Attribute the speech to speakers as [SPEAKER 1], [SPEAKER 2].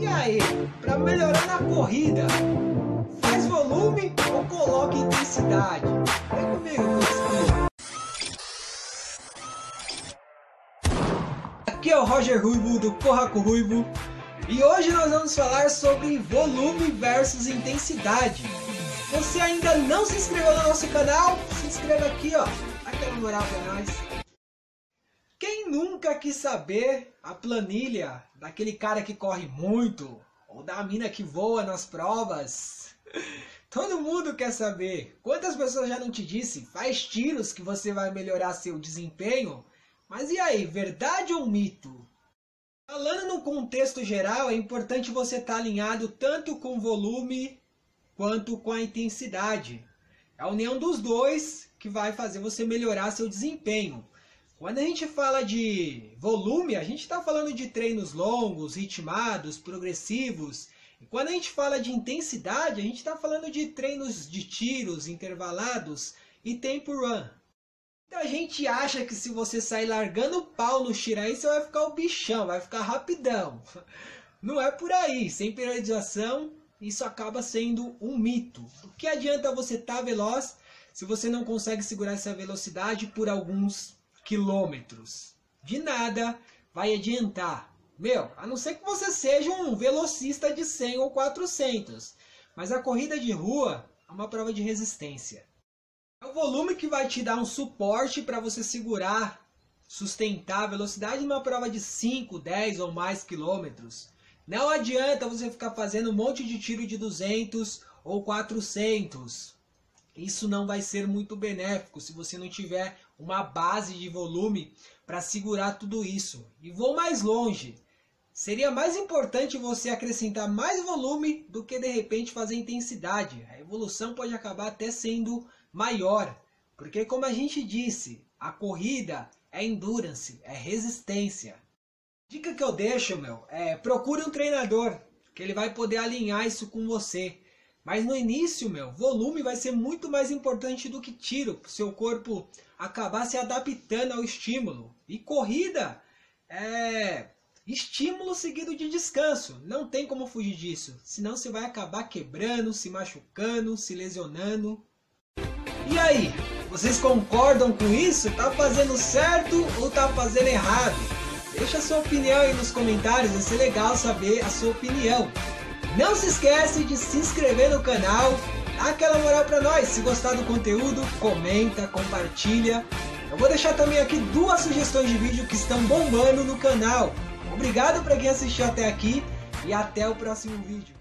[SPEAKER 1] E aí, para melhorar na corrida, faz volume ou coloca intensidade? Vem comigo. Aqui é o Roger Ruivo do Corra com Ruivo e hoje nós vamos falar sobre volume versus intensidade. Você ainda não se inscreveu no nosso canal? Se inscreva aqui, ó. Aquela moral pra nós. Nunca quis saber a planilha daquele cara que corre muito ou da mina que voa nas provas? Todo mundo quer saber. Quantas pessoas já não te disse? Faz tiros que você vai melhorar seu desempenho. Mas e aí, verdade ou mito? Falando no contexto geral, é importante você estar tá alinhado tanto com o volume quanto com a intensidade. É a união dos dois que vai fazer você melhorar seu desempenho. Quando a gente fala de volume, a gente está falando de treinos longos, ritmados, progressivos. E quando a gente fala de intensidade, a gente está falando de treinos de tiros intervalados e tempo run. Muita gente acha que se você sair largando o pau no Shiraí, você vai ficar o bichão, vai ficar rapidão. Não é por aí. Sem periodização, isso acaba sendo um mito. O que adianta você estar tá veloz se você não consegue segurar essa velocidade por alguns quilômetros? De nada vai adiantar. Meu, a não ser que você seja um velocista de 100 ou 400. Mas a corrida de rua é uma prova de resistência. É o volume que vai te dar um suporte para você segurar, sustentar a velocidade numa prova de 5, 10 ou mais quilômetros. Não adianta você ficar fazendo um monte de tiro de 200 ou 400. Isso não vai ser muito benéfico se você não tiver uma base de volume para segurar tudo isso. E vou mais longe. Seria mais importante você acrescentar mais volume do que de repente fazer intensidade. A evolução pode acabar até sendo maior. Porque, como a gente disse, a corrida é endurance, é resistência. Dica que eu deixo, meu, é procure um treinador, que ele vai poder alinhar isso com você. Mas no início, meu, volume vai ser muito mais importante do que tiro, para o seu corpo acabar se adaptando ao estímulo. E corrida é estímulo seguido de descanso. Não tem como fugir disso. Senão você vai acabar quebrando, se machucando, se lesionando. E aí, vocês concordam com isso? Tá fazendo certo ou tá fazendo errado? Deixa a sua opinião aí nos comentários, vai ser legal saber a sua opinião. Não se esquece de se inscrever no canal, dá aquela moral pra nós. Se gostar do conteúdo, comenta, compartilha. Eu vou deixar também aqui duas sugestões de vídeo que estão bombando no canal. Obrigado para quem assistiu até aqui e até o próximo vídeo.